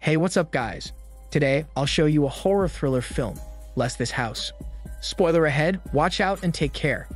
Hey, what's up, guys? Today, I'll show you a horror thriller film, Bless This House. Spoiler ahead, watch out and take care.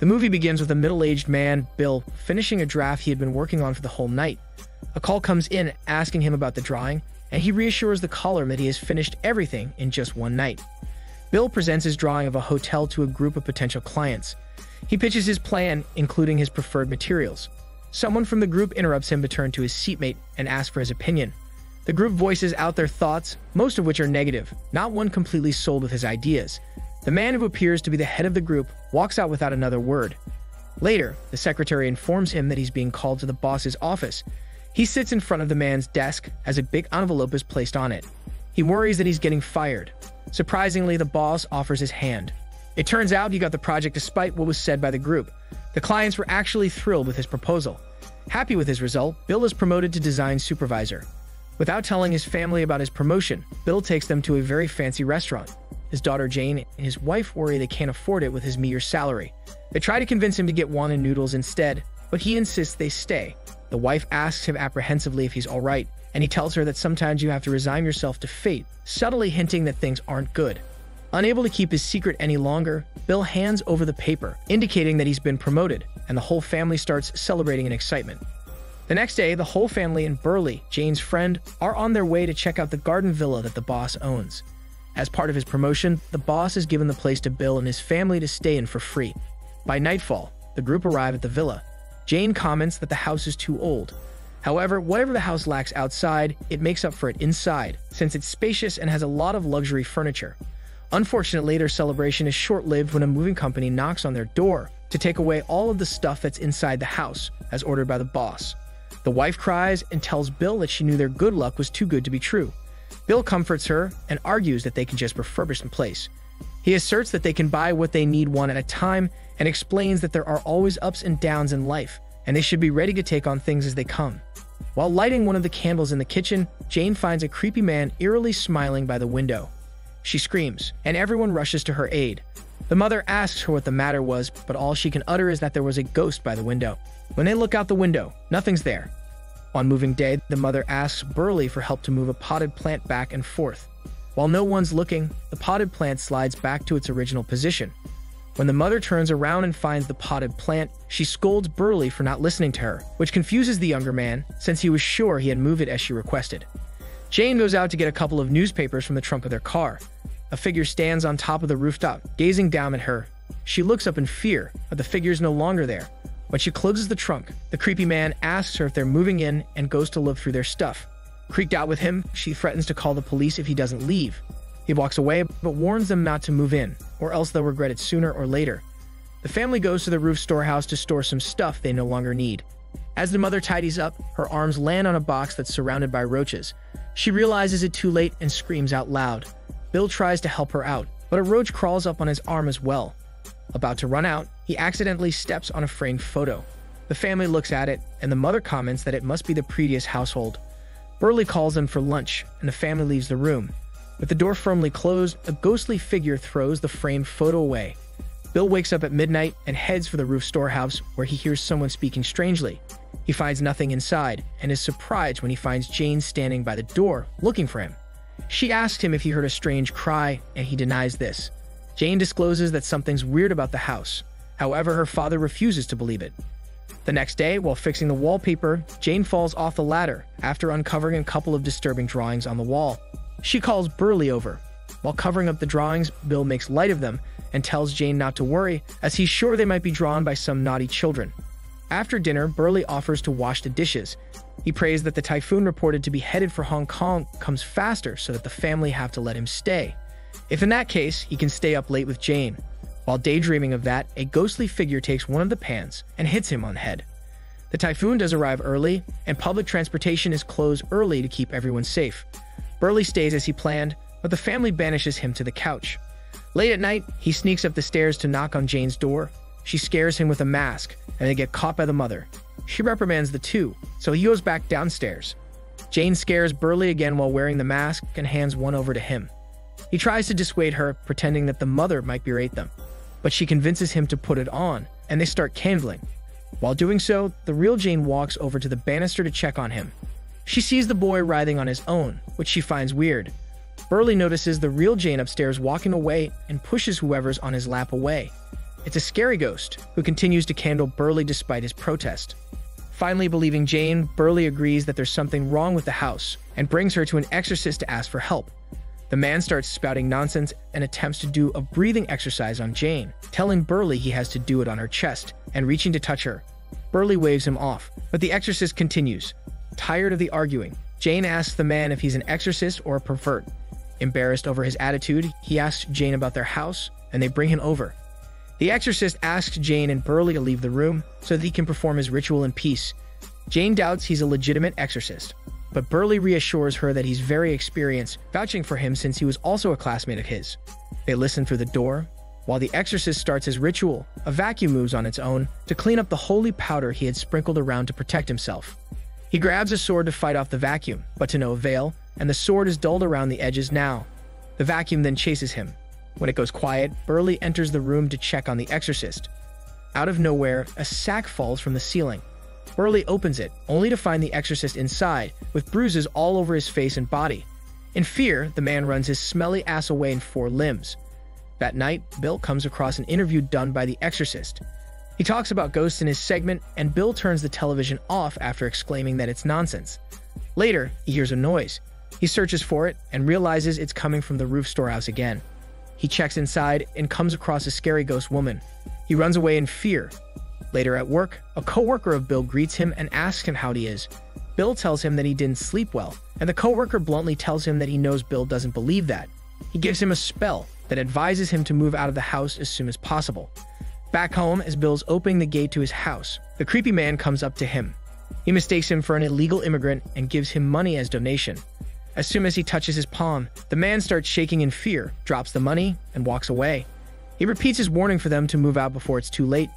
The movie begins with a middle aged man, Bill, finishing a draft he had been working on for the whole night. A call comes in asking him about the drawing, and he reassures the caller that he has finished everything in just one night. Bill presents his drawing of a hotel to a group of potential clients. He pitches his plan, including his preferred materials. Someone from the group interrupts him to turn to his seatmate and ask for his opinion. The group voices out their thoughts, most of which are negative, not one completely sold with his ideas. The man who appears to be the head of the group walks out without another word. Later, the secretary informs him that he's being called to the boss's office. He sits in front of the man's desk as a big envelope is placed on it. He worries that he's getting fired. Surprisingly, the boss offers his hand. It turns out he got the project despite what was said by the group. The clients were actually thrilled with his proposal. Happy with his result, Bill is promoted to design supervisor. Without telling his family about his promotion, Bill takes them to a very fancy restaurant. His daughter Jane and his wife worry they can't afford it with his meager salary. They try to convince him to get won noodles instead, but he insists they stay. The wife asks him apprehensively if he's alright, and he tells her that sometimes you have to resign yourself to fate, subtly hinting that things aren't good. Unable to keep his secret any longer, Bill hands over the paper, indicating that he's been promoted, and the whole family starts celebrating in excitement. The next day, the whole family and Burley, Jane's friend, are on their way to check out the garden villa that the boss owns. As part of his promotion, the boss has given the place to Bill and his family to stay in for free. By nightfall, the group arrive at the villa. Jane comments that the house is too old. However, whatever the house lacks outside, it makes up for it inside, since it's spacious and has a lot of luxury furniture. Unfortunately, their celebration is short lived when a moving company knocks on their door to take away all of the stuff that's inside the house, as ordered by the boss. The wife cries and tells Bill that she knew their good luck was too good to be true. Bill comforts her and argues that they can just refurbish the place. He asserts that they can buy what they need one at a time and explains that there are always ups and downs in life, and they should be ready to take on things as they come. While lighting one of the candles in the kitchen, Jane finds a creepy man eerily smiling by the window. She screams, and everyone rushes to her aid. The mother asks her what the matter was, but all she can utter is that there was a ghost by the window. When they look out the window, nothing's there. On moving day, the mother asks Burley for help to move a potted plant back and forth. While no one's looking, the potted plant slides back to its original position. When the mother turns around and finds the potted plant, she scolds Burley for not listening to her, which confuses the younger man since he was sure he had moved it as she requested. Jane goes out to get a couple of newspapers from the trunk of their car. A figure stands on top of the rooftop, gazing down at her. She looks up in fear, but the figure is no longer there. When she closes the trunk, the creepy man asks her if they're moving in and goes to look through their stuff. Creaked out with him, she threatens to call the police if he doesn't leave. He walks away, but warns them not to move in, or else they'll regret it sooner or later. The family goes to the roof storehouse to store some stuff they no longer need. As the mother tidies up, her arms land on a box that's surrounded by roaches. She realizes it too late and screams out loud. Bill tries to help her out, but a roach crawls up on his arm as well. About to run out, he accidentally steps on a framed photo. The family looks at it, and the mother comments that it must be the previous household. Burley calls them for lunch, and the family leaves the room. With the door firmly closed, a ghostly figure throws the framed photo away. Bill wakes up at midnight and heads for the roof storehouse, where he hears someone speaking strangely. He finds nothing inside and is surprised when he finds Jane standing by the door, looking for him. She asks him if he heard a strange cry, and he denies this. Jane discloses that something's weird about the house. However, her father refuses to believe it. The next day, while fixing the wallpaper, Jane falls off the ladder after uncovering a couple of disturbing drawings on the wall. She calls Burley over. While covering up the drawings, Bill makes light of them and tells Jane not to worry, as he's sure they might be drawn by some naughty children. After dinner, Burley offers to wash the dishes. He prays that the typhoon reported to be headed for Hong Kong comes faster so that the family have to let him stay. If in that case, he can stay up late with Jane. While daydreaming of that, a ghostly figure takes one of the pans and hits him on the head. The typhoon does arrive early, and public transportation is closed early to keep everyone safe. Burley stays as he planned, but the family banishes him to the couch. Late at night, he sneaks up the stairs to knock on Jane's door. She scares him with a mask, and they get caught by the mother. She reprimands the two, so he goes back downstairs. Jane scares Burley again while wearing the mask and hands one over to him. He tries to dissuade her, pretending that the mother might berate them, but she convinces him to put it on, and they start candling. While doing so, the real Jane walks over to the banister to check on him. She sees the boy writhing on his own, which she finds weird. Burley notices the real Jane upstairs walking away and pushes whoever's on his lap away. It's a scary ghost who continues to candle Burley despite his protest. Finally, believing Jane, Burley agrees that there's something wrong with the house and brings her to an exorcist to ask for help. The man starts spouting nonsense and attempts to do a breathing exercise on Jane, telling Burley he has to do it on her chest and reaching to touch her. Burley waves him off, but the exorcist continues. Tired of the arguing, Jane asks the man if he's an exorcist or a pervert. Embarrassed over his attitude, he asks Jane about their house, and they bring him over. The exorcist asks Jane and Burley to leave the room so that he can perform his ritual in peace. Jane doubts he's a legitimate exorcist, but Burley reassures her that he's very experienced, vouching for him since he was also a classmate of his. They listen through the door. While the exorcist starts his ritual, a vacuum moves on its own to clean up the holy powder he had sprinkled around to protect himself. He grabs a sword to fight off the vacuum, but to no avail, and the sword is dulled around the edges now. The vacuum then chases him, when it goes quiet, Burley enters the room to check on the exorcist. Out of nowhere, a sack falls from the ceiling. Burley opens it, only to find the exorcist inside, with bruises all over his face and body. In fear, the man runs his smelly ass away in four limbs. That night, Bill comes across an interview done by the exorcist. He talks about ghosts in his segment, and Bill turns the television off after exclaiming that it's nonsense. Later, he hears a noise. He searches for it and realizes it's coming from the roof storehouse again. He checks inside and comes across a scary ghost woman. He runs away in fear. Later at work, a coworker of Bill greets him and asks him how he is. Bill tells him that he didn't sleep well, and the coworker bluntly tells him that he knows Bill doesn't believe that. He gives him a spell that advises him to move out of the house as soon as possible. Back home, as Bill's opening the gate to his house, the creepy man comes up to him. He mistakes him for an illegal immigrant and gives him money as donation. As soon as he touches his palm, the man starts shaking in fear, drops the money, and walks away. He repeats his warning for them to move out before it's too late.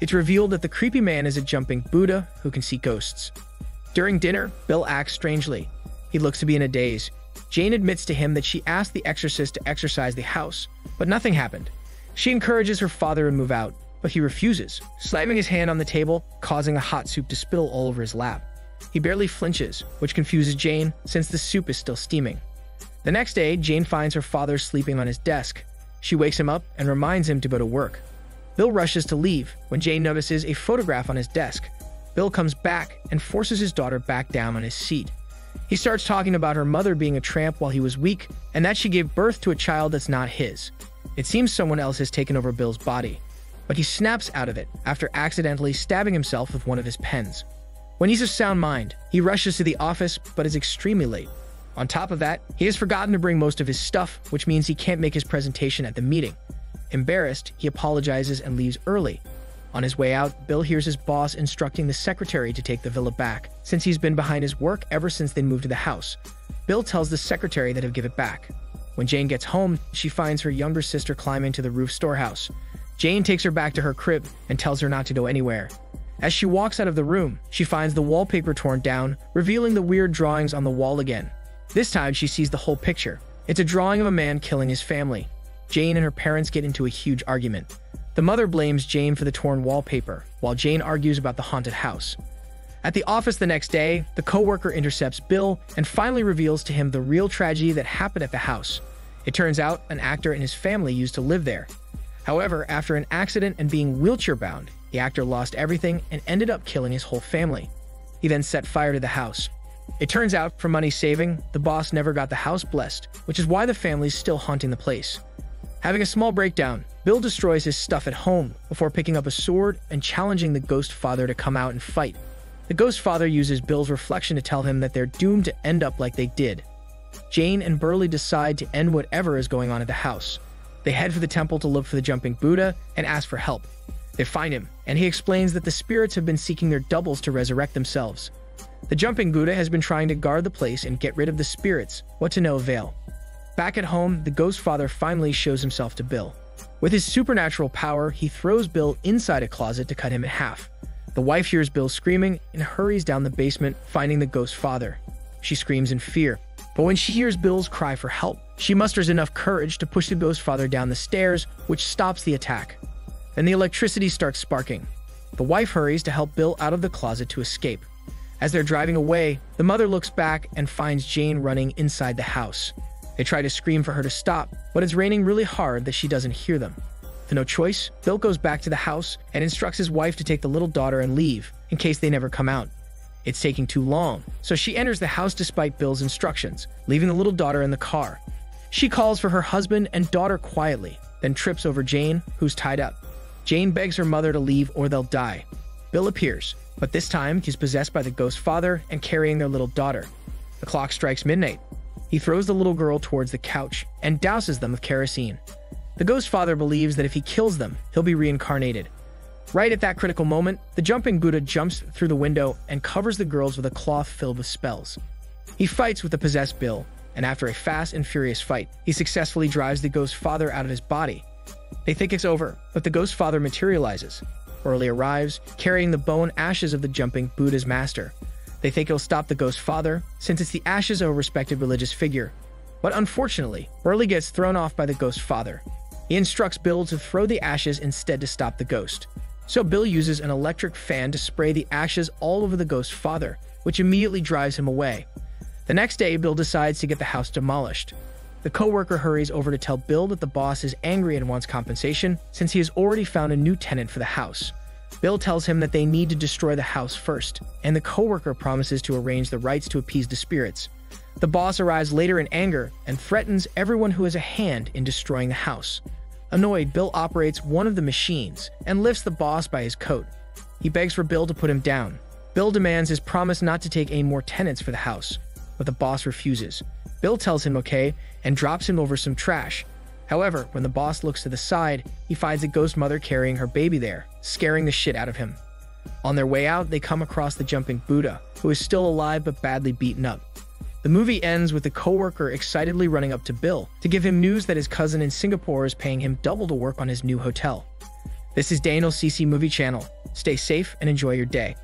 It's revealed that the creepy man is a jumping Buddha who can see ghosts. During dinner, Bill acts strangely. He looks to be in a daze. Jane admits to him that she asked the exorcist to exorcise the house, but nothing happened. She encourages her father to move out, but he refuses, slamming his hand on the table, causing a hot soup to spill all over his lap. He barely flinches, which confuses Jane since the soup is still steaming. The next day, Jane finds her father sleeping on his desk. She wakes him up and reminds him to go to work. Bill rushes to leave when Jane notices a photograph on his desk. Bill comes back and forces his daughter back down on his seat. He starts talking about her mother being a tramp while he was weak and that she gave birth to a child that's not his. It seems someone else has taken over Bill's body, but he snaps out of it after accidentally stabbing himself with one of his pens. When he's of sound mind, he rushes to the office but is extremely late. On top of that, he has forgotten to bring most of his stuff, which means he can't make his presentation at the meeting. Embarrassed, he apologizes and leaves early. On his way out, Bill hears his boss instructing the secretary to take the villa back, since he's been behind his work ever since they moved to the house. Bill tells the secretary that he'll give it back. When Jane gets home, she finds her younger sister climbing to the roof storehouse. Jane takes her back to her crib and tells her not to go anywhere. As she walks out of the room, she finds the wallpaper torn down, revealing the weird drawings on the wall again. This time, she sees the whole picture. It's a drawing of a man killing his family. Jane and her parents get into a huge argument. The mother blames Jane for the torn wallpaper, while Jane argues about the haunted house. At the office the next day, the coworker intercepts Bill and finally reveals to him the real tragedy that happened at the house. It turns out an actor and his family used to live there. However, after an accident and being wheelchair bound, the actor lost everything and ended up killing his whole family. He then set fire to the house. It turns out, for money saving, the boss never got the house blessed, which is why the family's still haunting the place. Having a small breakdown, Bill destroys his stuff at home before picking up a sword and challenging the ghost father to come out and fight. The ghost father uses Bill's reflection to tell him that they're doomed to end up like they did. Jane and Burley decide to end whatever is going on at the house. They head for the temple to look for the jumping Buddha and ask for help. They find him, and he explains that the spirits have been seeking their doubles to resurrect themselves. The jumping Buddha has been trying to guard the place and get rid of the spirits, what to no avail. Back at home, the ghost father finally shows himself to Bill. With his supernatural power, he throws Bill inside a closet to cut him in half. The wife hears Bill screaming and hurries down the basement, finding the ghost father. She screams in fear, but when she hears Bill's cry for help, she musters enough courage to push the ghost father down the stairs, which stops the attack. Then the electricity starts sparking. The wife hurries to help Bill out of the closet to escape. As they're driving away, the mother looks back and finds Jane running inside the house. They try to scream for her to stop, but it's raining really hard that she doesn't hear them. With no choice, Bill goes back to the house and instructs his wife to take the little daughter and leave, in case they never come out. It's taking too long, so she enters the house despite Bill's instructions, leaving the little daughter in the car. She calls for her husband and daughter quietly, then trips over Jane, who's tied up. Jane begs her mother to leave or they'll die. Bill appears, but this time he's possessed by the ghost father and carrying their little daughter. The clock strikes midnight. He throws the little girl towards the couch and douses them with kerosene. The ghost father believes that if he kills them, he'll be reincarnated. Right at that critical moment, the jumping Buddha jumps through the window and covers the girls with a cloth filled with spells. He fights with the possessed Bill, and after a fast and furious fight, he successfully drives the ghost father out of his body. They think it's over, but the ghost father materializes. Burley arrives, carrying the bone ashes of the jumping Buddha's master. They think he'll stop the ghost father, since it's the ashes of a respected religious figure. But unfortunately, Burley gets thrown off by the ghost father. He instructs Bill to throw the ashes instead to stop the ghost. So Bill uses an electric fan to spray the ashes all over the ghost father, which immediately drives him away. The next day, Bill decides to get the house demolished. The coworker hurries over to tell Bill that the boss is angry and wants compensation since he has already found a new tenant for the house. Bill tells him that they need to destroy the house first, and the coworker promises to arrange the rites to appease the spirits. The boss arrives later in anger and threatens everyone who has a hand in destroying the house. Annoyed, Bill operates one of the machines and lifts the boss by his coat. He begs for Bill to put him down. Bill demands his promise not to take any more tenants for the house, but the boss refuses. Bill tells him okay and drops him over some trash. However, when the boss looks to the side, he finds a ghost mother carrying her baby there, scaring the shit out of him. On their way out, they come across the jumping Buddha, who is still alive but badly beaten up. The movie ends with the coworker excitedly running up to Bill to give him news that his cousin in Singapore is paying him double to work on his new hotel. This is Daniel CC Movie Channel. Stay safe and enjoy your day.